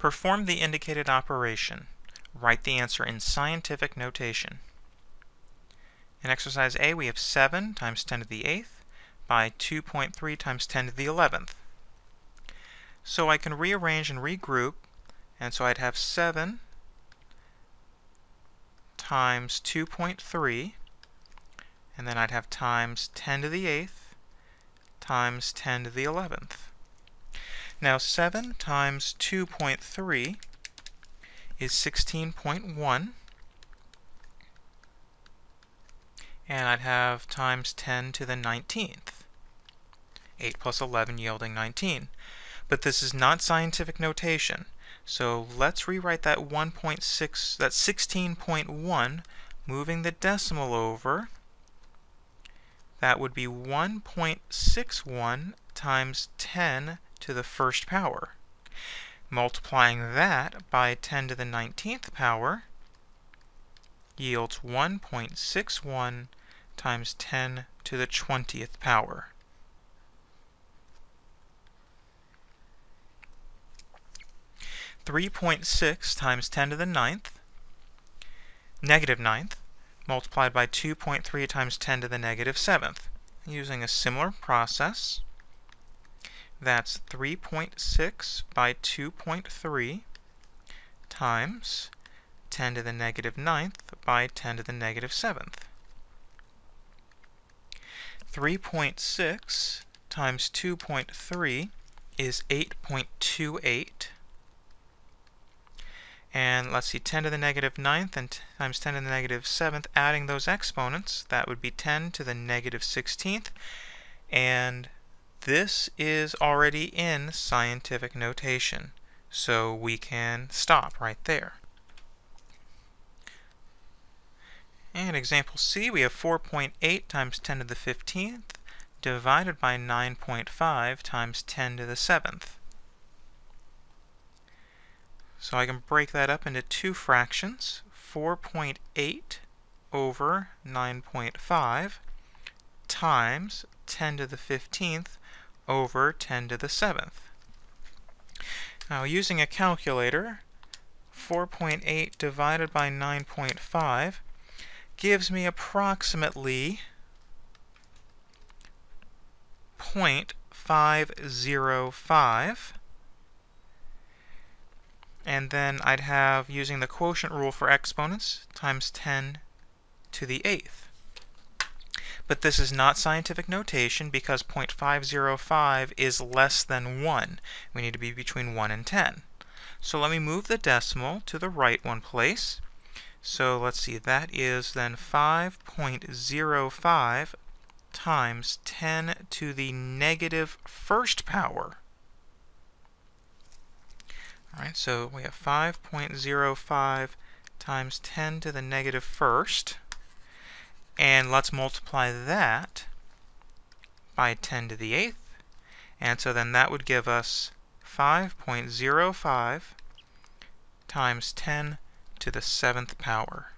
Perform the indicated operation. Write the answer in scientific notation. In exercise A, we have 7 times 10 to the 8th by 2.3 times 10 to the 11th. So I can rearrange and regroup, and so I'd have 7 times 2.3, and then I'd have times 10 to the 8th times 10 to the 11th. Now 7 times 2.3 is 16.1. And I'd have times 10 to the 19th. 8 plus 11 yielding 19. But this is not scientific notation. So let's rewrite that 1.6, that 16.1, moving the decimal over. That would be 1.61 times 10 to the first power. Multiplying that by 10 to the 19th power yields 1.61 times 10 to the 20th power. Three point six times ten to the ninth, negative ninth, multiplied by two point three times ten to the negative seventh. Using a similar process, that's 3.6 by 2.3 times 10 to the negative ninth by 10 to the negative seventh. 3.6 times 2.3 is 8.28. And let's see, 10 to the negative ninth and times 10 to the negative seventh, adding those exponents, that would be 10 to the negative 16th. And this is already in scientific notation, so we can stop right there. And example C, we have 4.8 times 10 to the 15th divided by 9.5 times 10 to the 7th. So I can break that up into two fractions, 4.8 over 9.5 times 10 to the 15th over 10 to the 7th. Now using a calculator, 4.8 divided by 9.5 gives me approximately 0.505 and then I'd have, using the quotient rule for exponents, times 10 to the 8th. But this is not scientific notation because 0.505 is less than 1. We need to be between 1 and 10. So let me move the decimal to the right one place. So let's see, that is then 5.05 times 10 to the negative first power. Alright, so we have 5.05 times 10 to the negative first. And let's multiply that by 10 to the 8th. And so then that would give us 5.05 times 10 to the 7th power.